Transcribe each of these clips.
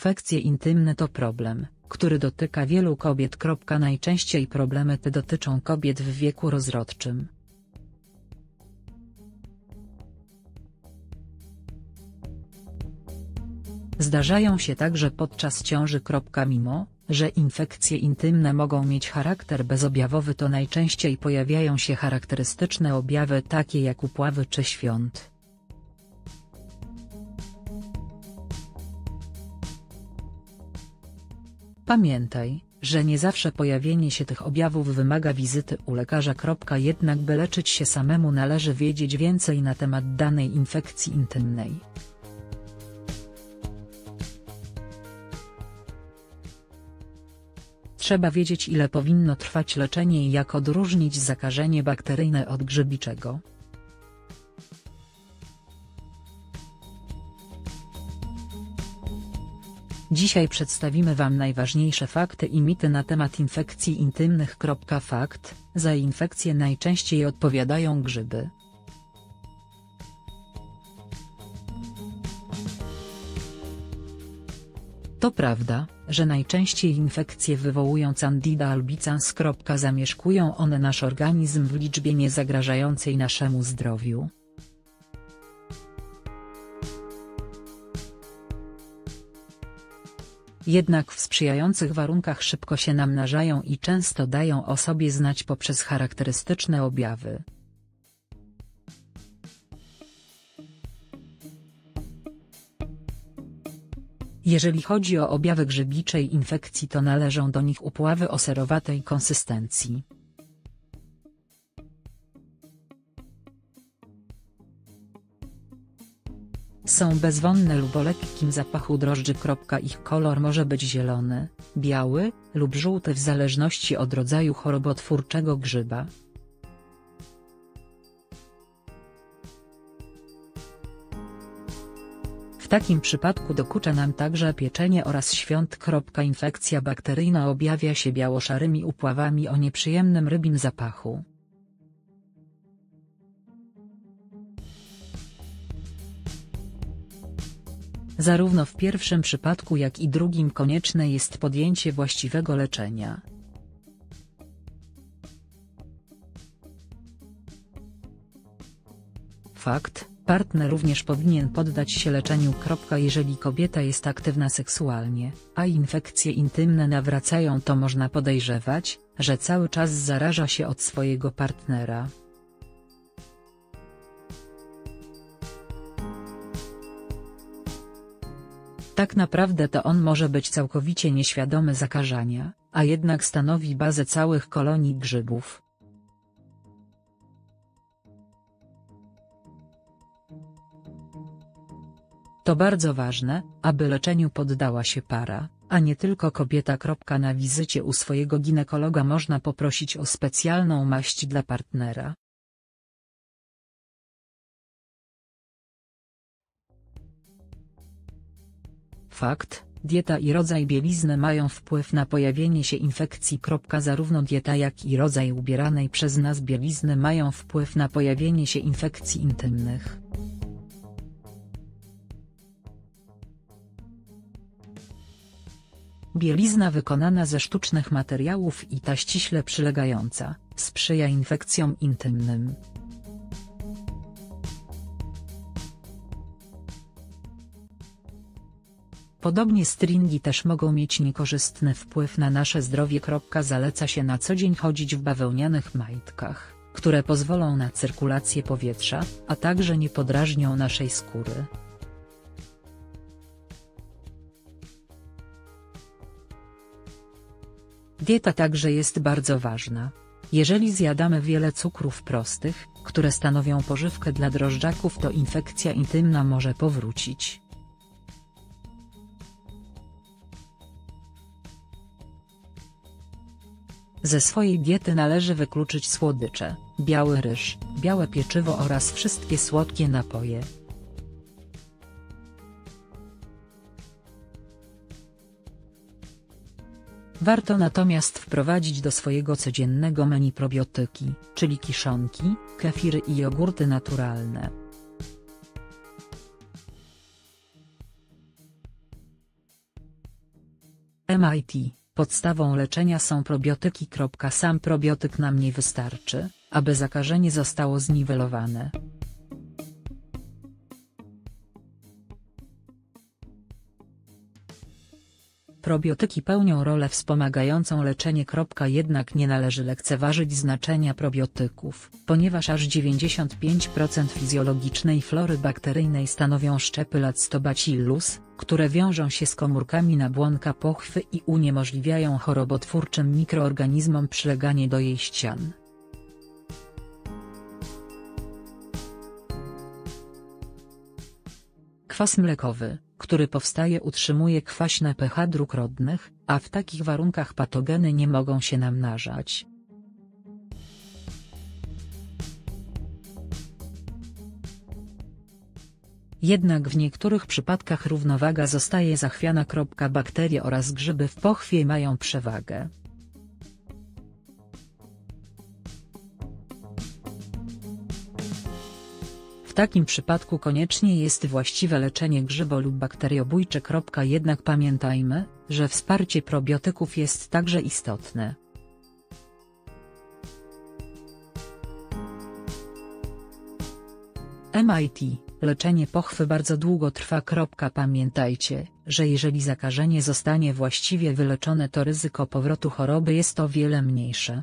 Infekcje intymne to problem, który dotyka wielu kobiet. Najczęściej problemy te dotyczą kobiet w wieku rozrodczym. Zdarzają się także podczas ciąży. Mimo, że infekcje intymne mogą mieć charakter bezobjawowy to najczęściej pojawiają się charakterystyczne objawy takie jak upławy czy świąt. Pamiętaj, że nie zawsze pojawienie się tych objawów wymaga wizyty u lekarza. Jednak by leczyć się samemu należy wiedzieć więcej na temat danej infekcji intymnej. Trzeba wiedzieć ile powinno trwać leczenie i jak odróżnić zakażenie bakteryjne od grzybiczego. Dzisiaj przedstawimy Wam najważniejsze fakty i mity na temat infekcji intymnych. Fakt, za infekcje najczęściej odpowiadają grzyby. To prawda, że najczęściej infekcje wywołują Candida albicans. Zamieszkują one nasz organizm w liczbie niezagrażającej naszemu zdrowiu. Jednak w sprzyjających warunkach szybko się namnażają i często dają o sobie znać poprzez charakterystyczne objawy. Jeżeli chodzi o objawy grzybiczej infekcji to należą do nich upławy o serowatej konsystencji. Są bezwonne lub o lekkim zapachu drożdży. Ich kolor może być zielony, biały, lub żółty w zależności od rodzaju chorobotwórczego grzyba. W takim przypadku dokucza nam także pieczenie oraz świąt. Infekcja bakteryjna objawia się biało-szarymi upławami o nieprzyjemnym rybim zapachu. Zarówno w pierwszym przypadku jak i drugim konieczne jest podjęcie właściwego leczenia. Fakt, partner również powinien poddać się leczeniu. Jeżeli kobieta jest aktywna seksualnie, a infekcje intymne nawracają to można podejrzewać, że cały czas zaraża się od swojego partnera. Tak naprawdę to on może być całkowicie nieświadomy zakażania, a jednak stanowi bazę całych kolonii grzybów. To bardzo ważne, aby leczeniu poddała się para, a nie tylko kobieta. Na wizycie u swojego ginekologa można poprosić o specjalną maść dla partnera. Fakt, dieta i rodzaj bielizny mają wpływ na pojawienie się infekcji. Zarówno dieta jak i rodzaj ubieranej przez nas bielizny mają wpływ na pojawienie się infekcji intymnych. Bielizna wykonana ze sztucznych materiałów i ta ściśle przylegająca, sprzyja infekcjom intymnym. Podobnie stringi też mogą mieć niekorzystny wpływ na nasze zdrowie. Zaleca się na co dzień chodzić w bawełnianych majtkach, które pozwolą na cyrkulację powietrza, a także nie podrażnią naszej skóry. Dieta także jest bardzo ważna. Jeżeli zjadamy wiele cukrów prostych, które stanowią pożywkę dla drożdżaków to infekcja intymna może powrócić. Ze swojej diety należy wykluczyć słodycze, biały ryż, białe pieczywo oraz wszystkie słodkie napoje. Warto natomiast wprowadzić do swojego codziennego menu probiotyki, czyli kiszonki, kefiry i jogurty naturalne. MIT, podstawą leczenia są probiotyki. Sam probiotyk nam nie wystarczy, aby zakażenie zostało zniwelowane. Probiotyki pełnią rolę wspomagającą leczenie. Jednak nie należy lekceważyć znaczenia probiotyków, ponieważ aż 95% fizjologicznej flory bakteryjnej stanowią szczepy Lactobacillus, które wiążą się z komórkami nabłonka pochwy i uniemożliwiają chorobotwórczym mikroorganizmom przyleganie do jej ścian. Kwas mlekowy, który powstaje utrzymuje kwaśne pH dróg rodnych, a w takich warunkach patogeny nie mogą się namnażać. Jednak w niektórych przypadkach równowaga zostaje zachwiana. Bakterie oraz grzyby w pochwie mają przewagę. W takim przypadku koniecznie jest właściwe leczenie grzybo lub bakteriobójcze. Jednak pamiętajmy, że wsparcie probiotyków jest także istotne. MIT, leczenie pochwy bardzo długo trwa. Pamiętajcie, że jeżeli zakażenie zostanie właściwie wyleczone to ryzyko powrotu choroby jest o wiele mniejsze.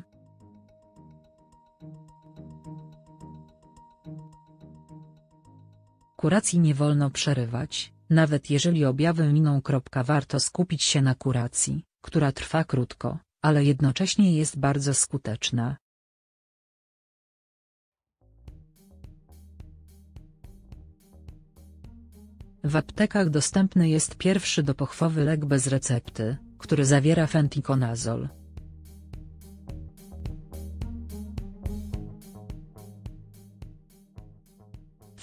Kuracji nie wolno przerywać, nawet jeżeli objawy miną. Warto skupić się na kuracji, która trwa krótko, ale jednocześnie jest bardzo skuteczna. W aptekach dostępny jest pierwszy dopochwowy lek bez recepty, który zawiera fenticonazol.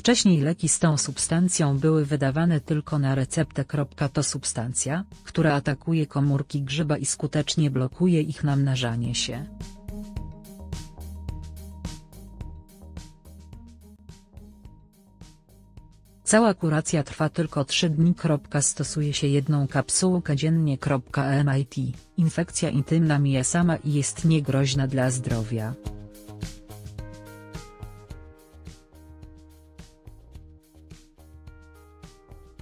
Wcześniej leki z tą substancją były wydawane tylko na receptę. To substancja, która atakuje komórki grzyba i skutecznie blokuje ich namnażanie się. Cała kuracja trwa tylko 3 dni. Stosuje się jedną kapsułkę dziennie. MIT, infekcja intymna mija sama i jest niegroźna dla zdrowia.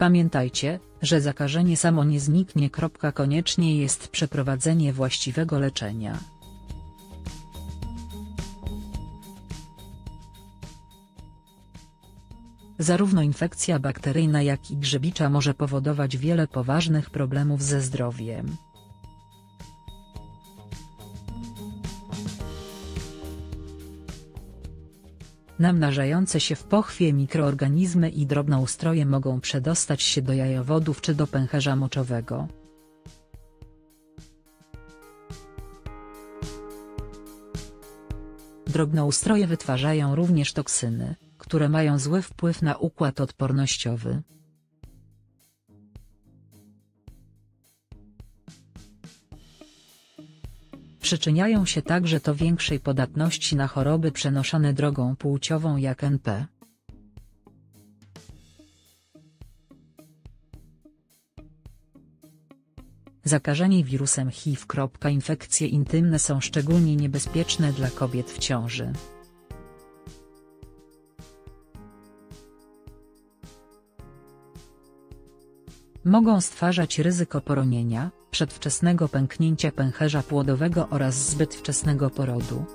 Pamiętajcie, że zakażenie samo nie zniknie. Koniecznie jest przeprowadzenie właściwego leczenia. Zarówno infekcja bakteryjna jak i grzybicza może powodować wiele poważnych problemów ze zdrowiem. Namnażające się w pochwie mikroorganizmy i drobnoustroje mogą przedostać się do jajowodów czy do pęcherza moczowego. Drobnoustroje wytwarzają również toksyny, które mają zły wpływ na układ odpornościowy. Przyczyniają się także do większej podatności na choroby przenoszone drogą płciową jak NP. Zakażenie wirusem HIV. Infekcje intymne są szczególnie niebezpieczne dla kobiet w ciąży. Mogą stwarzać ryzyko poronienia, przedwczesnego pęknięcia pęcherza płodowego oraz zbyt wczesnego porodu.